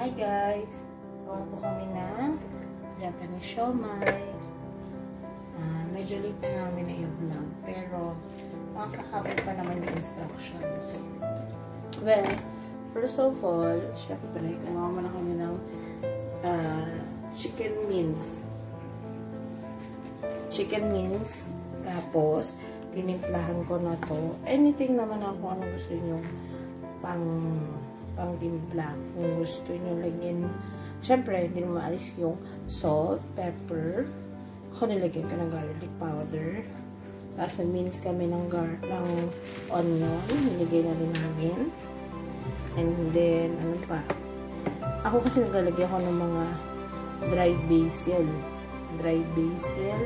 Hi guys! Gawa po kami ng Japanese siomai. Uh, medyo late na namin na yung vlog. Pero, makakakabit pa naman yung instructions. Well, first of all, syempre, gumawa muna kami ng uh, chicken mince. Chicken mince. Tapos, tinimplahan ko na to. Anything naman ako ano gusto nyo pang pang timpla. Kung gusto nyo lagyan, syempre, hindi mo maalis yung salt, pepper. Ako nilagyan ko ng garlic powder. Tapos nag-mince kami ng, gar ng onion. Nilagay na rin namin. And then, ano pa? Ako kasi naglalagay ako ng mga dried basil. Dried basil.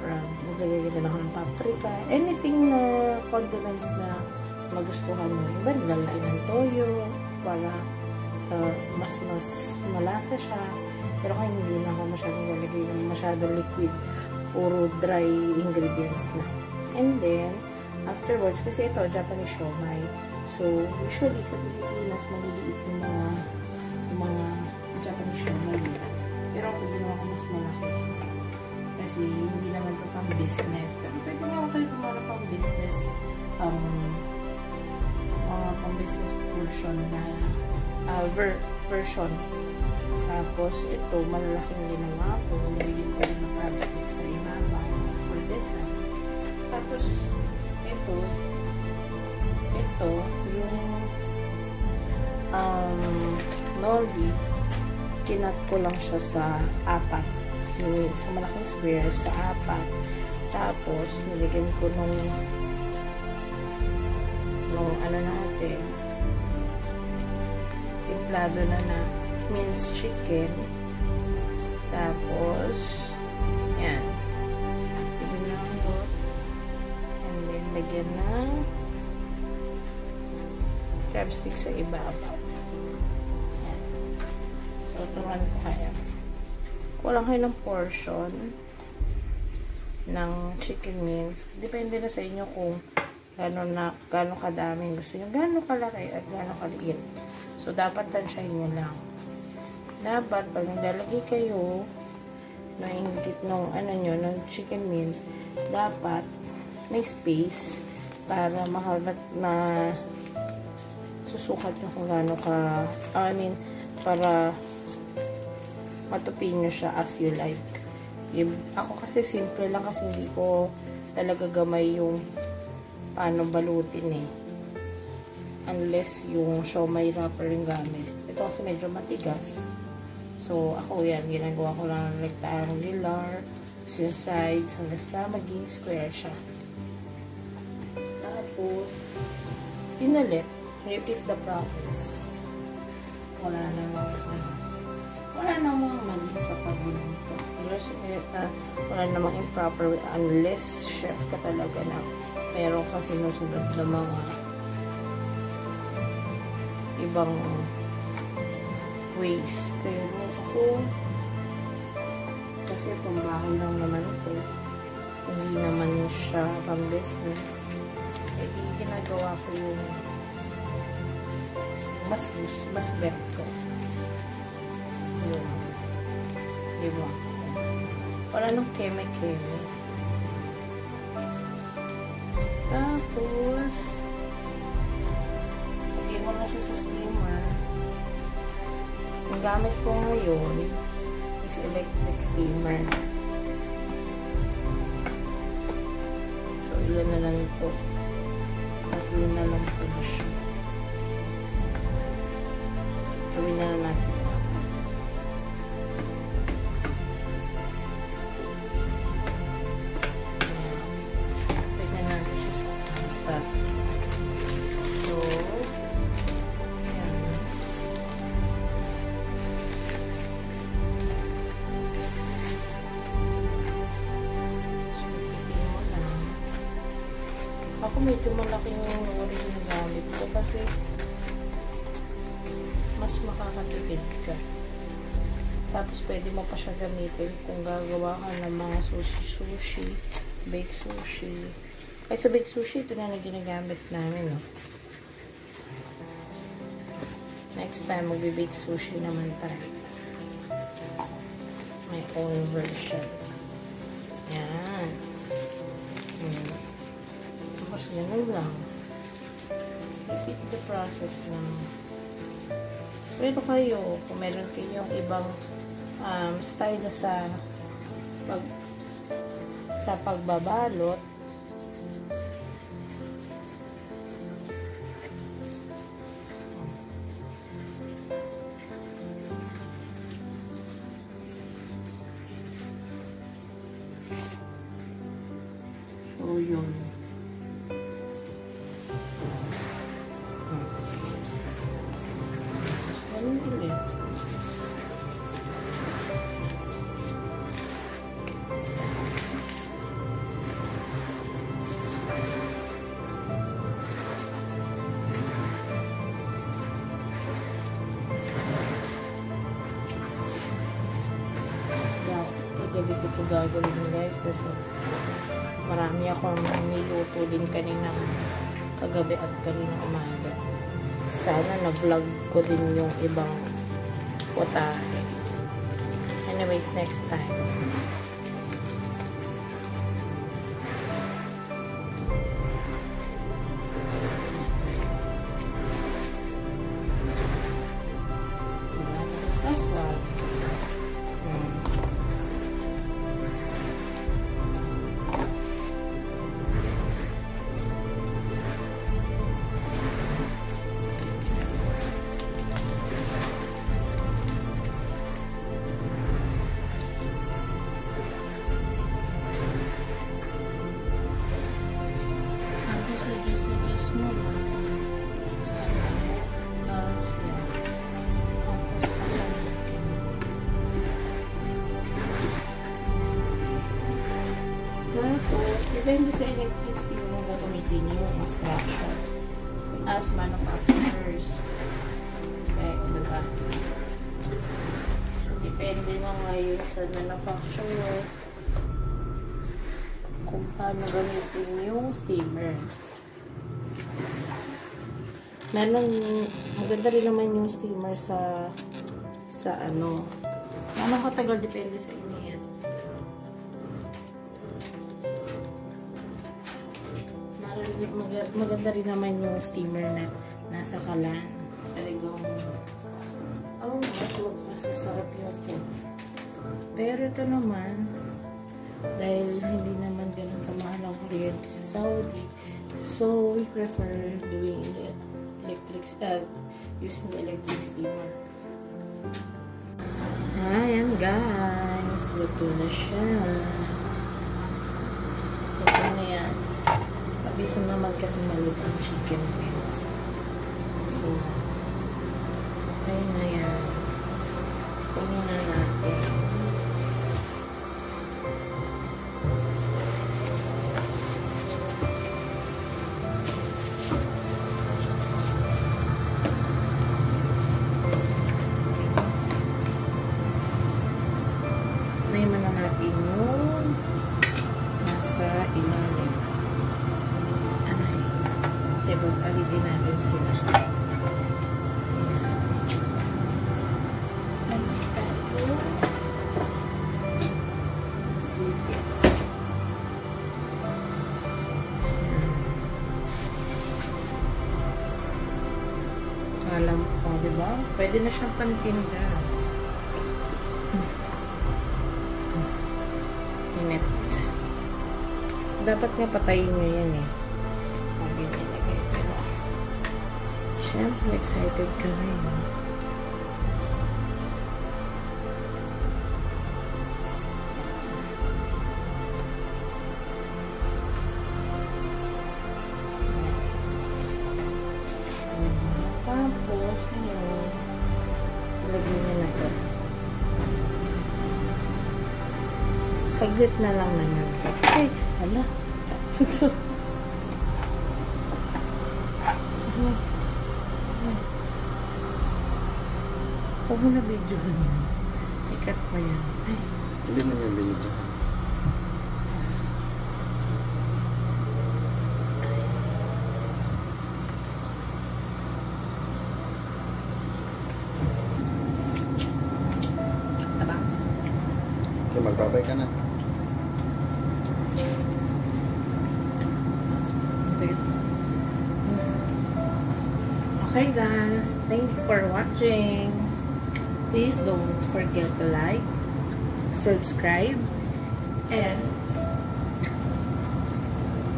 Or, naglagay din ako ng paprika. Anything na condiments na magustuhan mo. Iba, nilalagay ng toyo para sa mas mas malasa siya. Pero kaya hindi na ako masyadong lalagay yung masyadong liquid. Puro dry ingredients na. And then, afterwards, kasi ito, Japanese siomai. So, usually sa Pilipinas, maliliit yung mga, yung mga Japanese siomai. Pero ako ginawa ko mas malaki. Kasi hindi naman ito pang business. Pero pwede ako kayo gumawa pang business um, pang business portion na uh, ver version. Tapos, ito, malalaking ginawa ko. Nilagyan ko ng crab sticks sa ibabaw for design. Tapos, ito, ito, yung um, nori, kinat ko lang siya sa apat. Yung sa malaking square, sa apat. Tapos, nilagyan ko nung nung ano natin, templado na na minced chicken. Tapos, yan. Pinambot. And then, lagyan ng crab stick sa ibabaw. Yan. So, turuan ko kaya. Kulang kayo ng portion ng chicken mince. Depende na sa inyo kung gano'n na, gano'n kadaming gusto nyo, gano'n kalaki at gano'n kaliit. So, dapat tansyahin nyo lang. Dapat, pag naglalagay kayo ng ingit ng, ano nyo, ng chicken mince, dapat may space para makalat na susukat nyo kung gano'n ka, I mean, para matupin nyo siya as you like. Ako kasi simple lang kasi hindi ko talaga gamay yung paano balutin eh. Unless yung siomay wrapper yung gamit. Ito kasi medyo matigas. So, ako yan. Ginagawa ko lang rectangular. Yung sides hanggang sa maging square siya. Tapos, pinalit. Repeat the process. Wala na lang ano. Wala namang mali sa pagluluto. Uh, wala namang improper unless chef ka talaga na meron kasi sinusunod na mga ibang ways. Pero ako, kasi pambahay lang naman ito. Hindi naman siya pang business. Eh di ginagawa ko yung mas mas bet ko. Yun. Diba? Wala nung keme-keme. Lagay mo na siya sa steamer. Ang gamit ko ngayon is electric steamer. So, ilan na lang ito. Tatlo na lang ito na. Gawin na lang natin. Ako medyo malaki yung nori yung gamit ko kasi mas makakatipid ka. Tapos pwede mo pa siya gamitin kung gagawa ka ng mga sushi-sushi, bake sushi. Kahit sa bake sushi, ito na na ginagamit namin, no? next time, magbe-bake sushi naman tayo. My own version. Yan. Tapos ganun lang. Repeat the process lang. Pero kayo, kung meron kayong ibang um, style sa pag sa pagbabalot, So, yun. Ko ito gagawin guys kasi marami akong niluto din kanina kagabi at kanina umaga. Sana na-vlog ko din yung ibang potahe. Anyways, next time. Depende sa electric steel mo gagamitin yung instruction. As manufacturers. Okay, diba? Depende na ngayon sa manufacturer kung paano gamitin yung steamer. Meron, maganda rin naman yung steamer sa sa ano. Ano katagal depende sa inyo mag- Maganda rin naman yung steamer na nasa kalan. Talagang, oh, mas masarap yung food. Pero ito naman, dahil hindi naman ganun kamahal ang kuryente sa Saudi. So, we prefer doing the electric, uh, using the electric steamer. Ayan guys, luto na siya. Luto na yan. Abiso naman kasi malit ang chicken wings. So, okay na yan. Alam ko, di ba? Pwede na siyang pantinda. Init. Dapat nga patayin nyo yan eh. Sabi nilagay. Pero, syempre, excited ka na yun. Tapos, Saglit na lang naman. Ay, ala. Ito. Huwag mo na video ganyan. Ikat pa yan. Hindi na yung video. Diba? Okay, magbabay ka na. For watching. Please don't forget to like, subscribe, and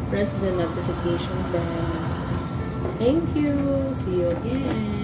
press the notification bell. Thank you. See you again.